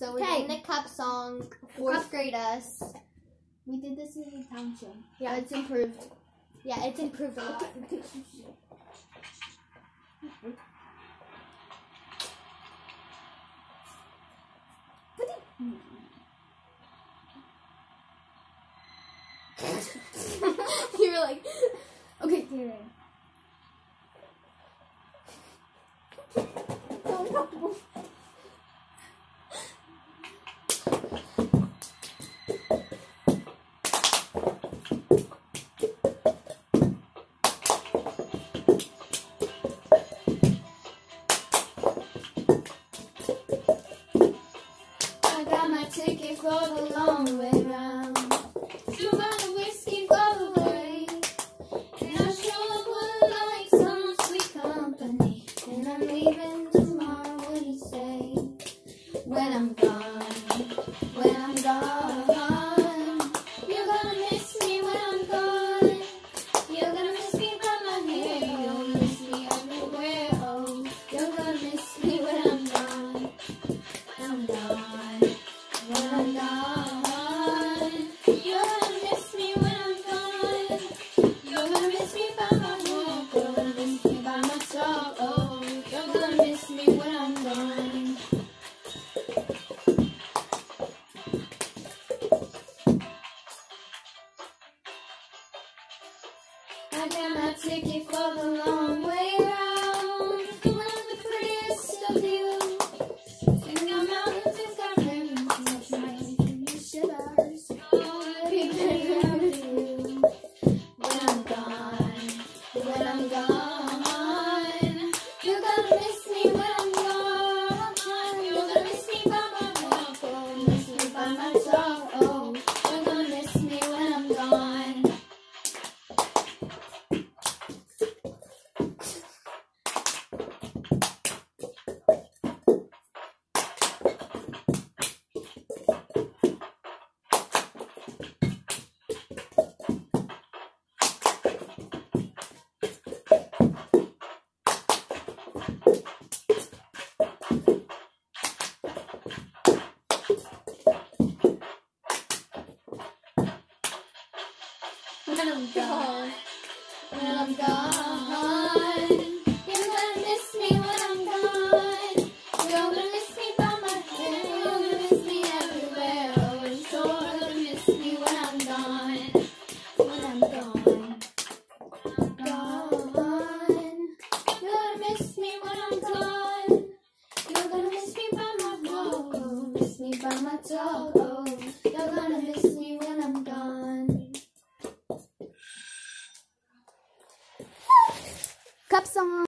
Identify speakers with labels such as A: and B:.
A: So we
B: okay.
A: did the cup song. Fourth grade us.
B: We did this in the township.
A: Yeah, it's improved. Yeah, it's improved a lot. You're like,
B: okay, here.
A: 两个。I got my ticket for the long way round. One of the prettiest of you. Sing our mountains, got memories of me. Shivers, all the of you. When I'm gone, when I'm gone. When I'm gone, when I'm gone. I'm a dog. You're gonna miss me when I'm gone.
B: Cup song.